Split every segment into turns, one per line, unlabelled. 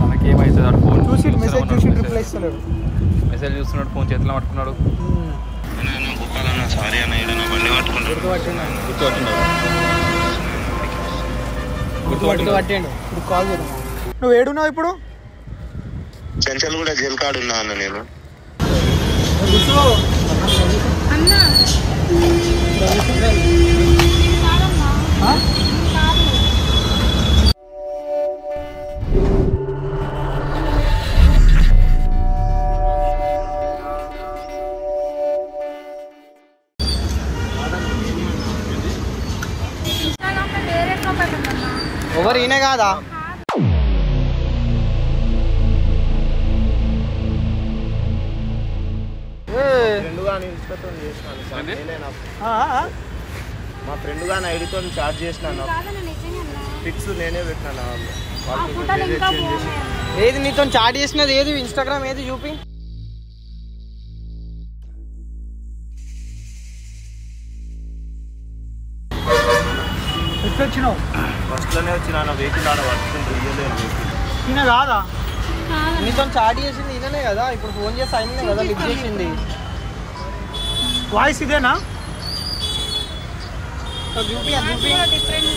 మనకేమైతుంది వాడు ఫోన్
చూసి మెసేజ్
ఉన్నాడు,
చూసి
మెసేజ్.
రిప్లై ఇస్తలేడు
మెసేజ్ చూస్తున్నాడు ఫోన్ చేతిలో పట్టుకున్నాడు.
సారీ అన్న ఈడ నా బండి పట్టుకుంటాడు
గుర్తుపట్టినాడు
పట్టిండు? ఇప్పుడు కాల్ చేద్దాం. నువ్వు ఏడున్నావు ఇప్పుడు?
చెంచల్ కూడా జైలు కాడు ఉన్నా అన్న నేను.
అన్నా.
ఎవరు ఈయనే కాదా?
మా ఫ్రెండ్ గాని ఐడితో చార్జ్ చేసినాను.
నిజంగా
పిక్స్ నేనే పెట్టినాను
బాగున్నాయి
ఏది నీతో చాట్ చేసినది ఏది? ఇన్స్టాగ్రామ్ ఏది చూపి? ఈయన కాదా నీతో చాట్ చేసింది ఈయననే కదా? ఇప్పుడు ఫోన్ చేసి ఆయననే కదా లిఫ్ట్ చేసింది. వాయిస్ ఇదేనా?
డిఫరెంట్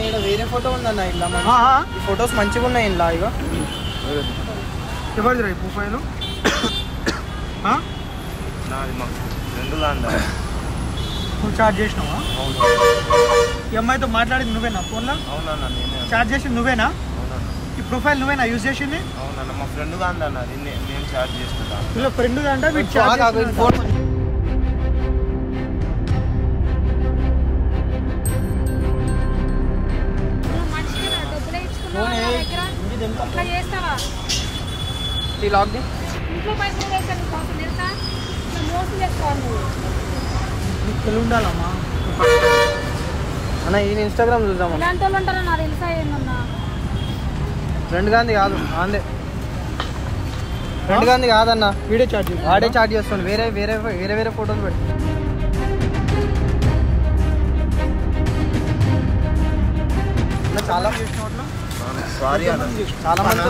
ఈడ వేరే ఫోటో ఉందన్న ఇలా ఫొటోస్ మంచిగా ఉన్నాయి ఇలా ఇక ఎవరిది రా ప్రొఫైల్
నాది మా ఫ్రెండ్ లాండ
నువ్వు చార్జ్ చేసినావా? ఈ అమ్మాయితో మాట్లాడింది నువ్వేనా? ఫోన్లో?
అవునన్న నేనే అన్న.
చార్జ్ చేసింది నువ్వేనా?
అవునన్న.
ఈ ప్రొఫైల్ నువ్వేనా యూజ్ చేసింది?
అవునన్న మా ఫ్రెండ్ నిన్నే నేను చార్జ్ చేస్తున్నా.
ఇలా ఫ్రెండ్ అంటే వీడు చార్జ్ ఫోన్
నువ్వు మనిషిగా డబ్బులే ఇచ్చుకున్నావా? నా దగ్గర ఇట్లా చేస్తావా?
లాక్ ది
ఇంట్లో పైసలు వేస్తా నీకు అవసరం తెలుసా? ఇట్లా మోసం నువ్వు?
తెలివి ఉండాలమ్మా. అన్న ఈయన ఇన్స్టాగ్రామ్ చూద్దాం
ఇలాంటి వాళ్ళు ఉంటారో? నాకు తెలుసా ఏందన్నా.
ఫ్రెండ్ గాంధీ కాదు ఆందే. ఫ్రెండ్ గాంధీ కాదన్న. వీడియో చార్జ్ వాడే చార్జ్ చేస్తాను వేరే వేరే వేరే వేరే ఫోటోలు పెట్టి చాలా
సారీ అన్న.
చాలా మంది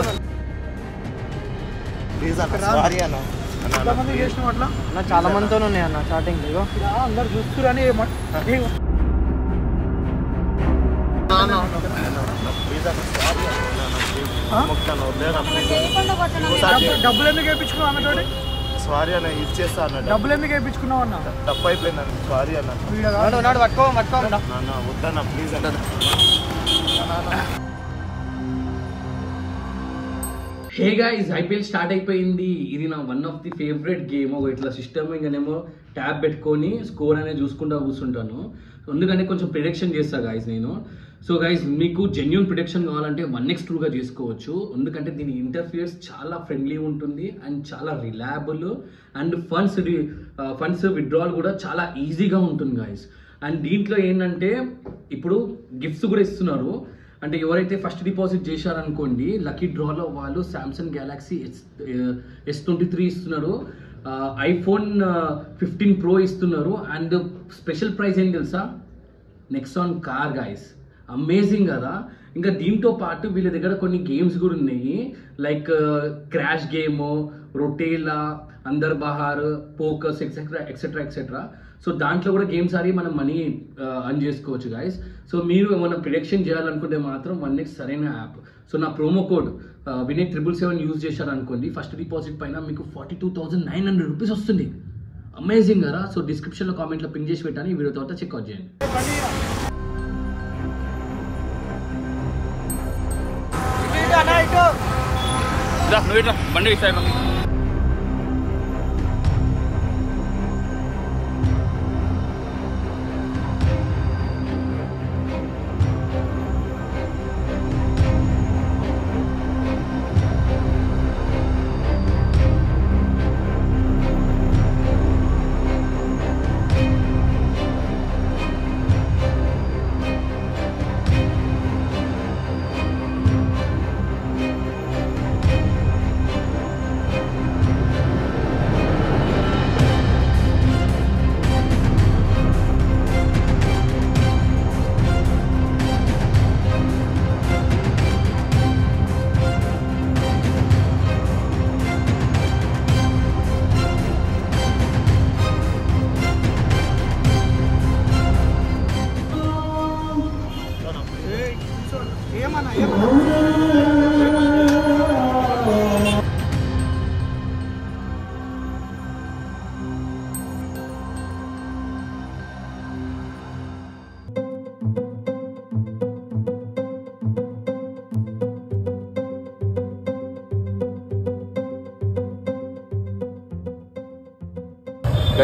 సారీ అన్న. అన్న please.
అన్న చాలా మందితో ఉన్నాయి అన్న చాటింగ్ ఇగో. అందరు చూస్తురని డబ్బులు ఎందుకు వేయించుకున్నావు ఆమెతోటి
సారీ అన్న ఇచ్చేస్తా అన్న
డబ్బులు ఎందుకు వేయించుకున్నావు అన్న?
తప్పు అయిపోయింది అన్న. సారీ అన్న
పట్టుకో పట్టుకో
వద్దన్న ప్లీజ్ అన్న.
హే గైస్ ఐపీఎల్ స్టార్ట్ అయిపోయింది. ఇది నా one of the favourite game ఒక ఇట్లా సిస్టమ్ ఇంకనేమో ట్యాబ్ పెట్టుకొని స్కోర్ అనేది చూసుకుంటా కూర్చుంటాను. ఎందుకంటే కొంచెం ప్రిడిక్షన్ చేస్తా గైస్ నేను. సో గైస్ మీకు జెన్యున్ ప్రిడిక్షన్ కావాలంటే వన్ ఎక్స్ టూగా చేసుకోవచ్చు. ఎందుకంటే దీని ఇంటర్ఫియర్స్ చాలా ఫ్రెండ్లీ ఉంటుంది అండ్ చాలా reliable and funds funds withdrawal కూడా చాలా ఈజీగా ఉంటుంది గాయస్ అండ్ దీంట్లో ఏంటంటే ఇప్పుడు గిఫ్ట్స్ కూడా ఇస్తున్నారు. అంటే ఎవరైతే ఫస్ట్ డిపాజిట్ చేశారనుకోండి లక్కీ డ్రాలో వాళ్ళు Samsung Galaxy S S twenty three ఇస్తున్నారు. ఐఫోన్ ఫిఫ్టీన్ ప్రో ఇస్తున్నారు. అండ్ స్పెషల్ ప్రైస్ ఏం తెలుసా? నెక్సాన్ కార్ గైస్ అమేజింగ్ కదా. ఇంకా దీంతో పాటు వీళ్ళ దగ్గర కొన్ని గేమ్స్ కూడా ఉన్నాయి. లైక్ క్రాష్ గేమ్ రొటేలా అందర్ బహార్ పోకస్ ఎక్సెట్రా ఎక్సెట్రా ఎక్సెట్రా సో దాంట్లో కూడా గేమ్స్ ఆడి మనం మనీ అర్న్ చేసుకోవచ్చు గాయస్ సో మీరు ఏమైనా ప్రిడిక్షన్ చేయాలనుకుంటే మాత్రం వన్ నెక్స్ట్ సరైన యాప్ సో నా promo code Vinay triple seven use చేశారనుకోండి ఫస్ట్ డిపాజిట్ పైన మీకు forty two thousand nine hundred rupees వస్తుంది. అమేజింగ్ కదా. సో డిస్క్రిప్షన్లో కామెంట్లో పింక్ చేసి పెట్టాను ఈ వీడియో తర్వాత చెక్అవుట్ చేయండి.
నువ్వు ఇట్లా బండి.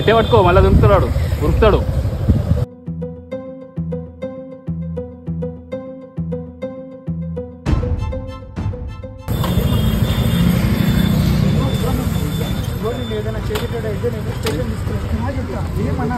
ఇస్తాయి పట్టుకో మళ్ళీ దుంకుతున్నాడు ఉరుకుతాడు.
ఏదైనా చేసేటట్టు అయితే నేను స్టేషన్ తీసుకున్నాను ఏమన్నా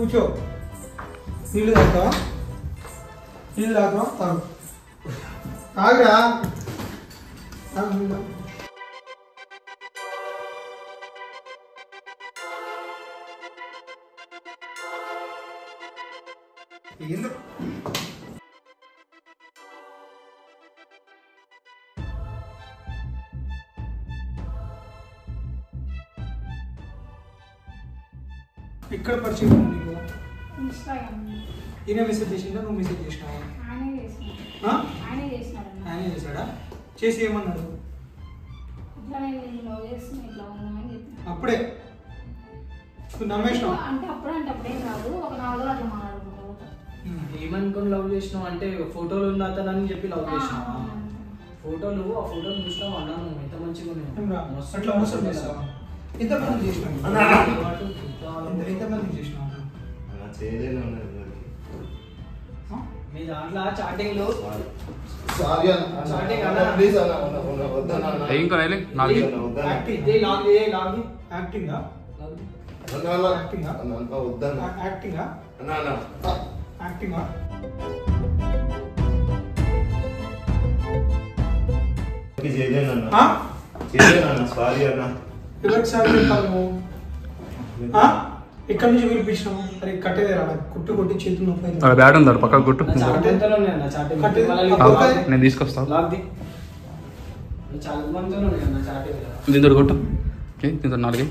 కూర్చో నీళ్ళు తాగుతావా నీళ్ళు తాగుతావా తాగు కాదురా ఏంద్ర ఇక్కడ పరిచయం
ఇన్స్టాగ్రామ్.
ఈయన మెసేజ్ చేసిందా నువ్వు మెసేజ్ చేసినావా?
ఆయనే చేసినాడు అన్న.
చేశాడా? చేసి ఏమన్నాడు? అప్పుడే. నువ్వు నమ్మేసినావు?
అంటే అప్పుడు అంటే అప్పుడేం కాదు ఒక నాలుగు రోజులు అట్లా మాట్లాడుకుంటావు
ఏమనుకొని లవ్ చేసినావు? అంటే ఫోటోలు ఉన్న అతనని చెప్పి లవ్ చేసినావా? ఫోటోలు ఆ ఫోటోలు చూసినావు? అన్నాను ఎంత మంచిగా? మస్తు
అట్లా మోసం చేస్తావా ఎంతమంది చేసినావు? ఎంత- ఎంతమంది చేసినావు? ఏదైనా
మీ దాంట్లో
చాటింగ్లు ఇంకా రైలే నాలుగు
యాక్టింగ్ యాక్టింగ్ యాక్టింగ్
చేయలేనన్నా చేయలేనన్నా సారీ అన్నా
ఎవరికి సారీ చెప్పాలి ఇక్కడ నుంచి పిలిపించినాము అరే కట్టేదేరా కుట్టు కొట్టి చేతులు నొప్పి
అలా బ్యాట్ ఉంది పక్క కుట్టు. నేను తీసుకొస్తా. దీంతో కొట్టు. దీంతో నాలుగే.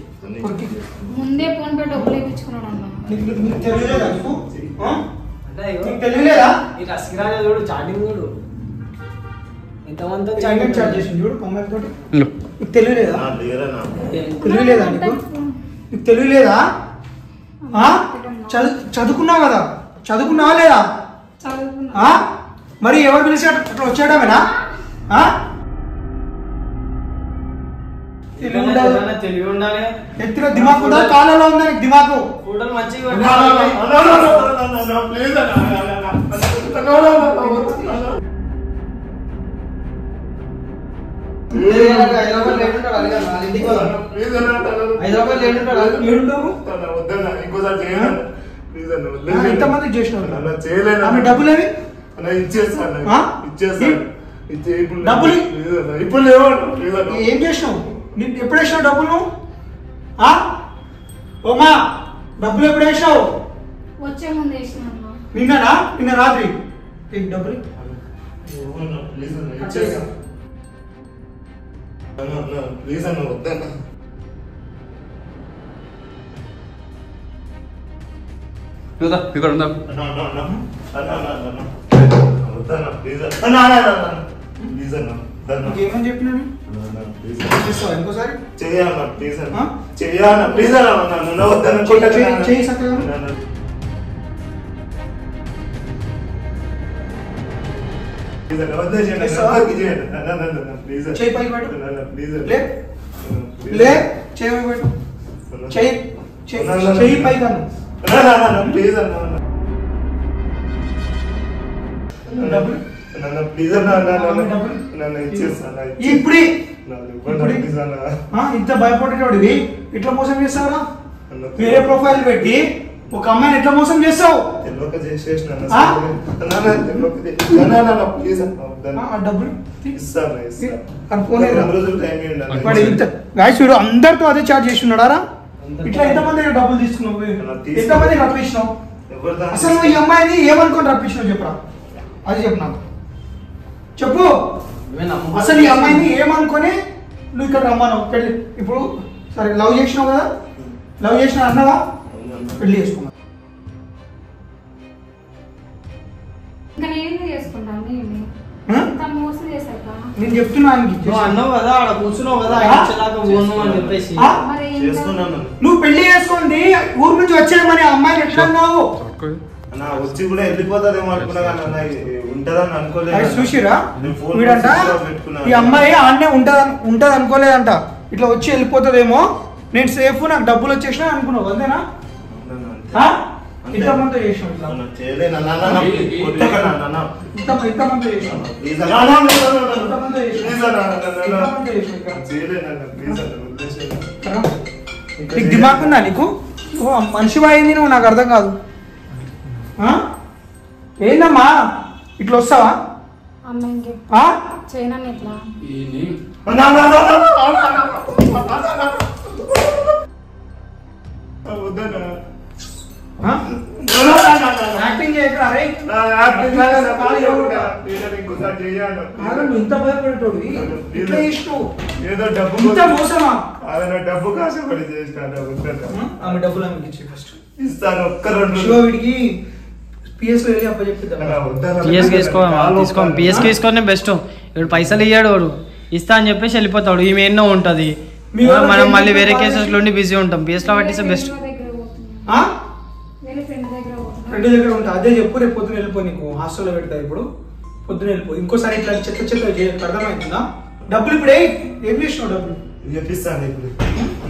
ముందే ఫోన్ పెట్టి ఒకలే
నీకు తెలియలేదా నీకు? తెలియలేదా?
చూడు చాటింగ్ చూడు. ఎంతమంది
చాటింగ్ చాట్ చేసింది చూడు కొమ్మకి తోటి నీకు తెలియలేదా? తెలియలేదా నీకు తెలియలేదా? చదువుకున్నావు కదా? చదువుకున్నావా లేదా? మరి ఎవరు పిలిచి అట్లా వచ్చాడమేనా తెలివి దిమాకు ఉందా కాలంలో ఉందా దిమాకు.
ఐదు రూపాయలు లేడుంటాడు
ఐదు
రూపాయలు ఎందుకు సార్ చేయను. ప్లీజ్
చేయలేదు
అన్న.
డబ్బులు అవి
అన్న. ఇచ్చేస్తాను
ఇచ్చేస్తాను
ఇచ్చే ఇప్పుడు
డబ్బులు?
ఇప్పుడు లేవు
ఏం చేసినావు? నేను ఎప్పుడు వేసినావు డబ్బులు? ఓమా డబ్బులు ఎప్పుడు వేసావు
వచ్చే ముందు వేసినాను
నిన్ననా? నిన్న రాత్రి. డబ్బులు?
ప్లీజ్ అన్న. ఇచ్చేస్తాను ప్లీజ్ అన్న వద్దన్నా.
నువ్వు ఇక్కడ ఉందా
ఏమని
చెప్పినాను ఇంకోసారి
చెయ్యాలన్నా ప్లీజ్ అన్నా చెయ్యాలన్నా ప్లీజ్ అన్నా వద్దనుకుంటా
చేయి చక్కగా చేయి పై పెట్టు లే లే
చేయి
పై పెట్టు
చేయి
చేయి పై
కను అన్న
ఇప్పుడే ఇంత భయపడేటోడివి? ఇట్లా మోసం
చేస్తారా
వేరే ప్రొఫైల్ పెట్టి ఒక అమ్మాయిని ఎట్లా మోసం చేస్తావు? డబ్బులు అందరితో అదే చార్జ్ చేస్తున్నాడారా ఇట్లా ఎంతమంది డబ్బులు తీసుకున్నావు? ఎంతమంది రప్పించినావు? అసలు నువ్వు ఈ అమ్మాయిని ఏమనుకొని రప్పించినావు చెప్పరా? అది చెప్పు నాకు. చెప్పు. అసలు ఈ అమ్మాయిని ఏమనుకొని నువ్వు ఇక్కడ రమ్మన్నావు? పెళ్ళి ఇప్పుడు సరే లవ్ చేసినావు కదా? లవ్ చేసిన అన్నవా? పెళ్ళి చేసుకున్నావు.
ఇంకా నేను చేసుకుంటాను నేను.
ఆ?
ఇంత మోసం చేశాక.
నేను చెప్తున్నా
అన్నావు కదా ఆడ కూర్చున్నావు కదా అని చెప్పేసి.
చేసుకున్నాను.
నువ్వు పెళ్ళి చేసుకుంది ఊరు నుంచి వచ్చేయమని అమ్మాయిని ఎట్లా అన్నావు?
అన్న వచ్చి కూడా వెళ్ళిపోతుందేమో అనుకున్నా ఉంటదని అనుకోలేదు.
చూసిరా? వీడంట. ఈ అమ్మాయి ఆడనే ఉంటది ఉంటది అనుకోలేదంట. ఇట్లా వచ్చి వెళ్ళిపోతుందేమో. నేను సేఫ్ నాకు డబ్బులు వచ్చేసినా అనుకున్నావు అంతేనా? ఇంతమంతా నీకు దిమాక్ ఉందా నీకు? మనిషి అయింది నువ్వు? నాకు అర్థం కాదు. ఏందమ్మా? ఇట్లా వస్తావా?
వద్దన్నా.
ఇంత భయపడేటోడు డబ్బులు ఇచ్చే ఫస్ట్
ఒక్క రెండు.
వీడికి
పిఎస్కి బెస్ట్ ఇప్పుడు పైసలు ఇయ్యాడు వాడు. ఇస్తా అని చెప్పేసి వెళ్ళిపోతాడు. ఈమె ఎన్నో ఉంటది. మనం మళ్ళీ వేరే కేసెస్లో బిజీ ఉంటాం. పిఎస్లో పట్టిస్తే బెస్ట్
ఫ్రెండ్ దగ్గర
ఉంటా. అదే చెప్పు రేపు పొద్దున వెళ్ళిపో నీకు. హాస్టల్లో పెడతా ఇప్పుడు. పొద్దున వెళ్ళిపో. ఇంకోసారి ఇట్లా చెత్త చెత్త చేయకు అర్థమవుతుందా డబ్బులు ఇప్పుడు ఏ చేసినావు డబ్బులు?
చెప్పిస్తాను ఇప్పుడు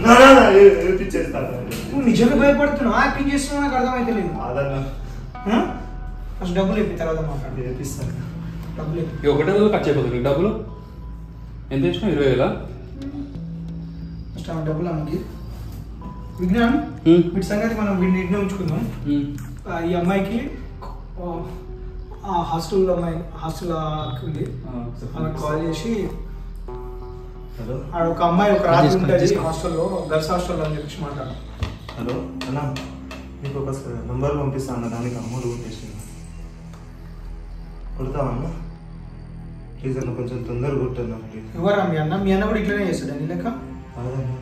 నా, నా, నా, ఏ- ఏపిచ్చేస్తాను
నువ్వు నిజంగా భయపడుతున్నావు. యాక్టింగ్ చేస్తున్నావు నాకు అర్థమైతే లేదు ఫస్ట్ డబ్బులు ఇప్పి తర్వాత మాట్లాడు. డబ్బులు ఇప్పి
ఒకటే రోజు ఖర్చు అయిపోతుంది డబ్బులు. ఎంత ఇచ్చినావు ఇరవై వేల?
ఫస్ట్ డబ్బులు అమ్మకి విజ్ఞాన్. వీటి సంగతి మనం వీడిని ఇంటినే ఉంచుకుందాం. ఈ అమ్మాయికి ఆ, ఆ హాస్టల్ అమ్మాయి హాస్టల్ ఉంది. కాల్ చేసి
హలో.
ఆడ ఒక అమ్మాయి ఒక రాత్రి
తీసుకో,
ఉంటుంది. హాస్టల్లో గర్ల్స్ హాస్టల్లో అని చెప్పేసి మాట్లాడు.
హలో అన్న నీకు ఒక నంబర్ పంపిస్తాను అన్న దానికి అమౌంట్ కొట్టేసింది కొడతావా అన్న? ప్లీజ్ అన్న కొంచెం తొందరగా కొట్టన్నా
ఎవరా మీ అన్న? మీ అన్న కూడా ఇట్లనే చేస్తాడు అని లెక్క?
కాదన్న.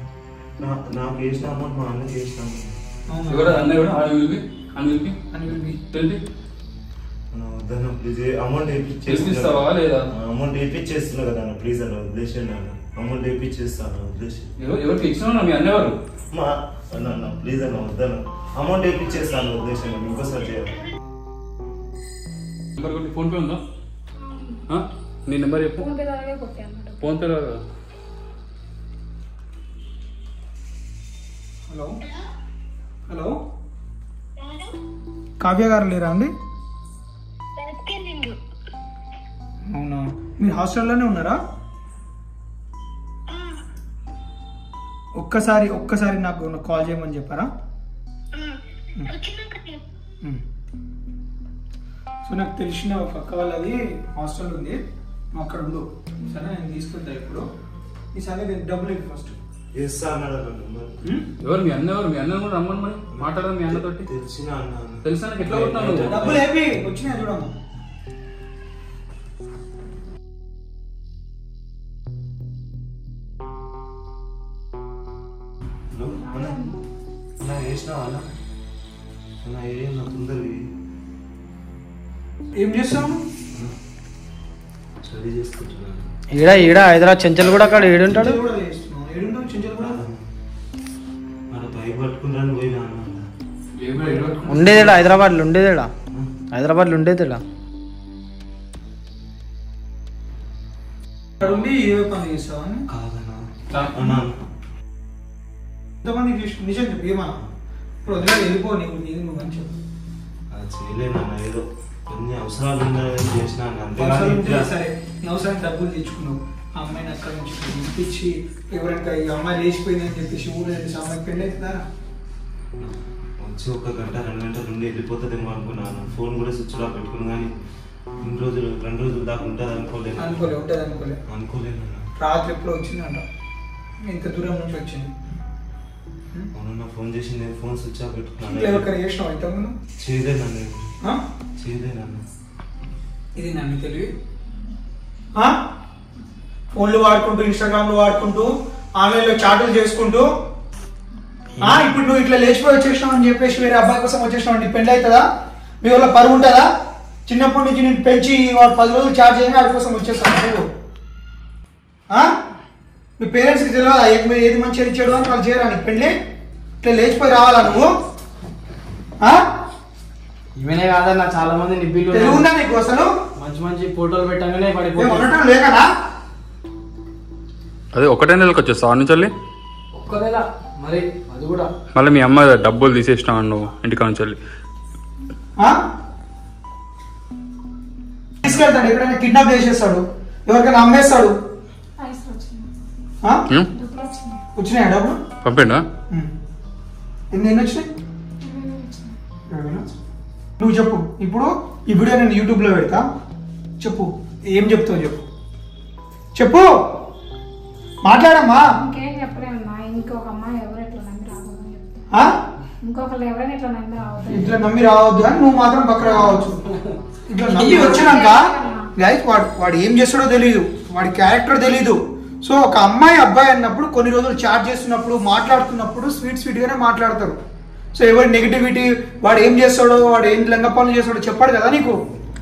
నాకు చేసిన అమౌంట్ మా అన్న చేసిన ఎవరు? అమౌంట్
లేదా?
అమౌంట్ వేపిచ్చేస్తున్నా కదా అన్న ప్లీజ్ అన్న వదిలేసాను అమౌంట్
వేపిచ్చేస్తాను ఎవరికి మీ
మా అన్న అన్న ప్లీజ్ అన్న వద్దన్న. అమౌంట్ వేపిచ్చేస్తాను వదిలేసాను ఇంకోసారి చేయాలి.
నెంబర్ కొట్టి ఫోన్పే ఉందా? నీ నెంబర్ చెప్పు. PhonePe
hello? హలో? కావ్య గారు లేరా అండి? అవునా? మీరు హాస్టల్లోనే ఉన్నారా? ఒక్కసారి ఒక్కసారి నాకు కాల్ చేయమని చెప్పారా. సో నాకు తెలిసిన అక్క వాళ్ళది హాస్టల్ ఉంది. అక్కడ ఉండు. సరే నేను తీసుకెళ్తా ఇప్పుడు. ఈ సంగతి డబ్బులు ఫస్ట్
ఎవరు మీ అన్న ఎవరు? మీ అన్న కూడా రమ్మని మరి. మాట్లాడదాం మీ అన్న తోటి?
తెలిసిన అన్న
తెలిసిన ఎట్లా కొట్టాను
డబ్బులు వచ్చినాయి
ఈడ ఈడ హైదరాబాద్ చెంచల్ కూడా అక్కడ ఏడుంటాడు ఉండేదేడా? హైదరాబాద్లో ఉండేదేడా? హైదరాబాద్లో ఉండేదేడా?
ఉండి ఏ పని చేస్తావా అని?
కాదన్నా.
కా-
అన్న
ఎంతమంది చేసి నిజం చెప్పు ఏమన్నా? ఇప్పుడు వదిలే వెళ్ళిపో నీకు నీకు నువ్వు మంచి
చేయలేనన్న ఏదో అవసరాలు ఉన్నాయని చేసిన
సరే నీ అవసరానికి డబ్బులు తెచ్చుకున్నావు. ఆ అమ్మాయిని అక్కడ నుంచి పంపించి ఎవరైనా ఈ అమ్మాయి లేచిపోయిందని చెప్పేసి ఊళ్ళో ఆ అమ్మాయికి పెళ్ళి అవుతుందా
వచ్చి ఒక గంట రెండు గంటల నుండి వెళ్ళిపోతుందేమో అనుకున్నాను. ఫోన్ కూడా స్విచ్ ఆఫ్ పెట్టుకుని కానీ ఇన్ని రోజులు రెండు రోజుల దాకా ఉంటుంది అనుకోలేదు.
అనుకోలే ఉంటుంది అనుకోలే.
అనుకోలేదు అన్న.
రాత్రి ఎప్పుడో వచ్చిందంట. ఇంత దూరం నుంచి వచ్చింది.
అవునన్నా ఫోన్ చేసి నేను ఫోన్ స్విచ్ ఆఫ్ పెట్టుకున్నాను.
ఎవరికైనా చేసినావు
చేయలేనన్నా
ఆ?
చేయలేనన్నా
ఇది నన్ను తెలివి?
ఫోన్లు వాడుకుంటూ ఇన్స్టాగ్రామ్లు వాడుకుంటూ ఆన్లైన్లో చాటులు చేసుకుంటూ ఆ, ఇప్పుడు నువ్వు ఇట్లా లేచిపోయి వచ్చేసినావు అని చెప్పేసి వేరే అబ్బాయి కోసం వచ్చేసినావు నీ పెళ్ళి అవుతుందా? మీ వాళ్ళ పరువు ఉంటుందా? చిన్నప్పటి నుంచి నేను పెంచి వాడు పది రోజులు చార్జ్ చేయగా వాడి కోసం వచ్చేస్తాను నువ్వు ఆ? మీ పేరెంట్స్కి తెలియదా ఏది ఏది మంచి ఏది చెడు అని వాళ్ళు చేయరా నీకు పెళ్ళి? ఇట్లా లేచిపోయి రావాలా నువ్వు? ఆ?
ఇవనే కాదన్న చాలా మంది
ఉందా నీకు అసలు?
మంచి మంచి ఫోటోలు పెట్టగానే పడిపోయి
లేకనా
అదే ఒకటే నెలకు వచ్చేస్తావు? ఆడ నుంచి వెళ్ళి
ఒక్కవేళ మరి అది కూడా.
మళ్ళీ మీ అమ్మ డబ్బులు తీసేసినావు నువ్వు ఇంటికాడ నుంచి వెళ్ళి.
ఆ? తీసుకెళ్తాడు ఎక్కడైనా కిడ్నాప్ చేసేస్తాడు ఎవరికైనా అమ్మేస్తాడు.
వచ్చినాయి? డబ్బులు?
పంపిండా.
ఎన్ని ఎన్ని వచ్చినాయి. నువ్వు చెప్పు. ఇప్పుడు ఈ వీడియో నేను యూట్యూబ్లో పెడతా. చెప్పు. ఏం చెప్తావు చెప్పు. చెప్పు! మాట్లాడమ్మా.
ఇంకేం చెప్పలేము. నా ఇంకొక అమ్మాయి ఎవరు ఇట్లా నమ్మి చెప్తా? ఇంకొకళ్ళు ఎవరైనా ఇట్లా నమ్మి రావద్దని
ఇట్లా నమ్మి రావద్దు అని నువ్వు మాత్రం పక్కన కావచ్చు. ఇట్లా నమ్మి వచ్చినాక గైస్ వాడు వాడు ఏం చేస్తాడో తెలియదు వాడి క్యారెక్టర్ తెలియదు సో ఒక అమ్మాయి అబ్బాయి అన్నప్పుడు కొన్ని రోజులు చాట్ చేస్తున్నప్పుడు మాట్లాడుతున్నప్పుడు స్వీట్ స్వీట్ గానే మాట్లాడతారు సో ఎవరి నెగిటివిటీ వాడు ఏం చేస్తాడో వాడు ఏం లంగ పనులు చేస్తాడో చెప్పాడు కదా నీకు?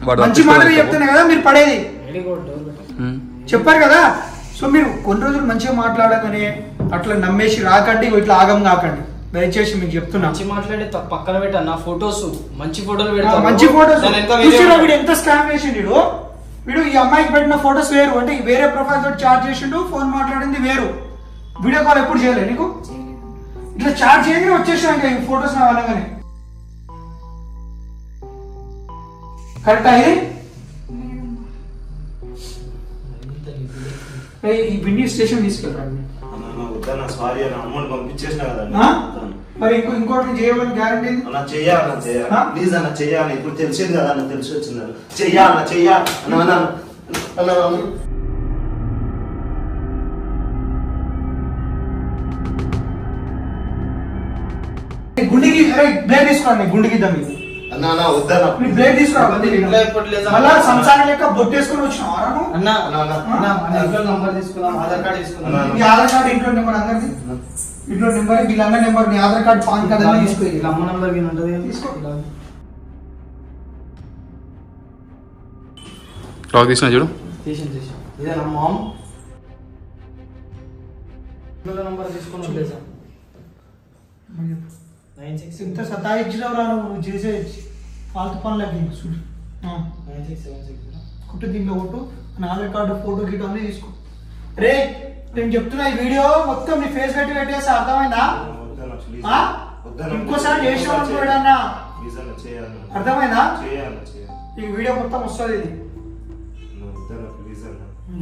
వాడు
మంచి మాటలు చెప్తేనే కదా మీరు పడేది.
ఉం.
చెప్పారు కదా? సో మీరు కొన్ని రోజులు మంచిగా మాట్లాడగానే అట్లా నమ్మేసి రాకండి ఇట్లా ఆగం కాకండి. దయచేసి మీకు చెప్తున్నా.
మంచి మాట్లాడి పక్కన పెట్టా నా ఫొటోస్ మంచి ఫోటోలు పెడతా
మంచి ఫోటోస్. వీడు ఎంత స్కామ్ చేసిండు వీడు? వీడు ఈ అమ్మాయికి పెట్టిన ఫోటోస్ వేరు అంటే ఈ వేరే ప్రొఫైల్ తోటి చాట్ చేసిండు ఫోన్ మాట్లాడింది వేరు. వీడియో కాల్ ఎప్పుడు చేయలేదు నీకు? ఇట్లా చాట్ చేయగానే వచ్చేసాను ఇంకా ఈ ఫోటోస్ నా అనగానే కరెక్ట్ ఇది? ఈ బిండి స్టేషన్ తీసుకెళ్ళండి.
అన్న వద్దన్న సారీ అన్న అమౌంట్ పంపించేసిన కదండి?
మరి ఇంకో ఇంకోటి చేయమని గ్యారంటీ
అన్న చెయ్యాలన్న చెయ్యాలి
ఆ?
ప్లీజ్ అన్న చెయ్యాలి ఇప్పుడు తెలిసింది కదా అన్న తెలిసి వచ్చింది చెయ్యాలన్న చెయ్యాలి అన్న అన్న అన్న. అన్న
గుండికి బ్లేడ్ తీసుకోండి గుండికి దమ్మి
అన్న అన్న వద్దన్న.
నీ బ్లేడ్ తీసుకురా
ఇంట్లో ఎప్పుడు లేదా?
మళ్ళా సంసారం లెక్క బొట్టేసుకొని వచ్చిన ఆరాను
అన్న
అన్న అన్న.
అన్న, మన ఇంట్లో నంబర్ తీసుకున్నాం ఆధార్ కార్డు తీసుకున్నాం.
అన్న.
నీ ఆధార్ కార్డు ఇంట్లో నెంబర్ అందరిది? ఇంట్లో నెంబర్ వీళ్ళందరి నెంబర్ నీ ఆధార్ కార్డు పాన్ కార్డు అన్ని తీసుకో
ఇలా అమ్మ నంబర్ గిన్నె ఉంటుంది. కదా?
తీసుకో.
ఇలా.
లాక్ తీసిన చూడు.
తీసాను తీసాను. ఇదే నా మామ్ నంబర్ తీసుకుని వదిలేసా. నైన్ సిక్స్
ఇంత రా నువ్వు? చేసే ఫాల్తు పనులకి చూడు.
నైన్ సిక్స్ సెవెన్ సిక్స్
కుట్టు కొట్టు. నా ఆధార్ కార్డు ఫోటో గిట్ అన్నీ తీసుకో. రే నేను చెప్తున్నా ఈ వీడియో మొత్తం నీ ఫేస్ కట్టి పెట్టేసి అర్థమైందా? ఇంకోసారి చేసావు అర్థమైందా? ఈ వీడియో మొత్తం వస్తుంది ఇది.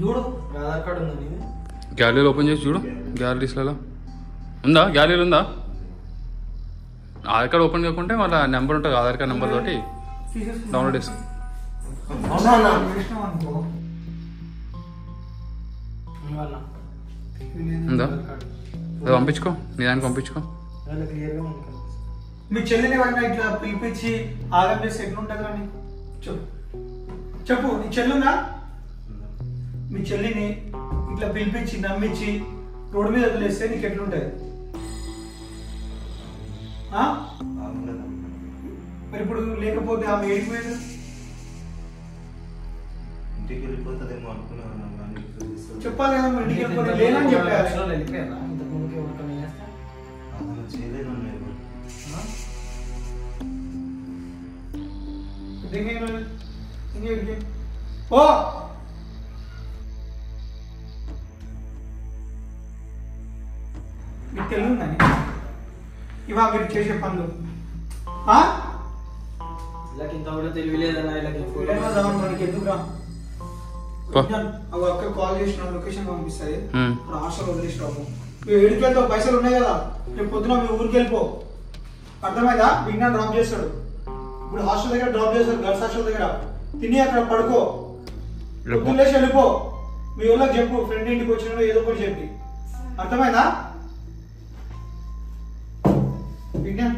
చూడు.
ఆధార్ కార్డు ఉందా
ఓపెన్ చేసి చూడు. గ్యాలరీస్లలో ఉందా? గ్యాలరీలో ఉందా? ఆధార్ కార్డ్ ఓపెన్ కాకుంటే వాళ్ళ నెంబర్ ఉంటుంది ఆధార్ కార్డ్ నెంబర్ తోటి. డౌన్లోడ్ చేసుకో. ఉందా? అది పంపించుకో నీ దానికి పంపించుకో.
మీ చెల్లిని ఎవరైనా ఇట్లా పిలిపించి ఆగం చేసి ఎట్లుంటుంది కానీ చెప్పు. చెప్పు నీ చెల్లుందా? మీ చెల్లిని ఇట్లా పిలిపించి నమ్మించి రోడ్డు మీద వదిలేస్తే నీకు ఎట్లుంటుంది. మరి ఇప్పుడు లేకపోతే ఆమె ఏడిపోయింది?
ఇంటికి వెళ్ళిపోతుందేమో అనుకున్నాను
చెప్పాలి కదా మరి ఇంటికి వెళ్ళిపోతే లేనని
అన్న, చేయలేను
ఇంకేం ఓ! ఇవా మీరు చేసే పనులు. ఆ?
వీళ్ళకి ఇంత కూడా తెలియలేదన్న వీళ్ళకి
మనకి ఎందుకురా. అవి అక్కడ కాల్ చేసిన లొకేషన్ పంపిస్తుంది. హాస్టల్ వదిలేసినాము. మేము ఏడికి వెళ్తావు పైసలు ఉన్నాయి కదా రేపు పొద్దున మీ ఊరికి వెళ్ళిపో. అర్థమైందా? విజ్ఞాన్ డ్రాప్ చేస్తాడు. ఇప్పుడు హాస్టల్ దగ్గర డ్రాప్ చేస్తాడు గర్ల్స్ హాస్టల్ దగ్గర. తిని అక్కడ పడుకో. పొద్దున్న వెళ్ళిపో. మీ ఊళ్ళకి చెప్పు ఫ్రెండ్ ఇంటికి వచ్చిన ఏదో ఒకటి చెప్పి. అర్థమైందా? విజ్ఞాన్